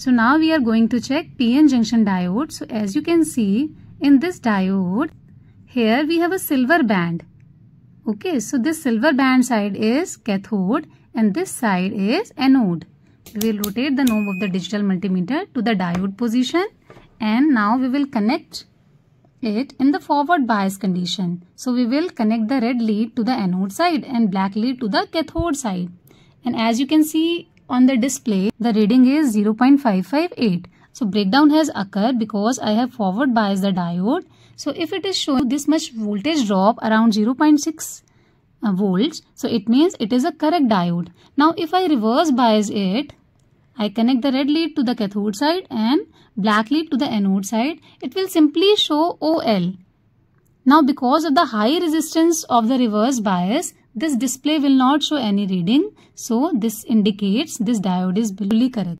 So now we are going to check PN junction diode. So as you can see in this diode, here we have a silver band. Okay, so this silver band side is cathode and this side is anode. We will rotate the knob of the digital multimeter to the diode position and now we will connect it in the forward bias condition. So we will connect the red lead to the anode side and black lead to the cathode side. And as you can see on the display, the reading is 0.558. So breakdown has occurred because I have forward biased the diode. So if it is showing this much voltage drop around 0.6 uh, volts, so it means it is a correct diode. Now if I reverse bias it, I connect the red lead to the cathode side and black lead to the anode side. It will simply show OL. Now because of the high resistance of the reverse bias, this display will not show any reading. So this indicates this diode is fully correct.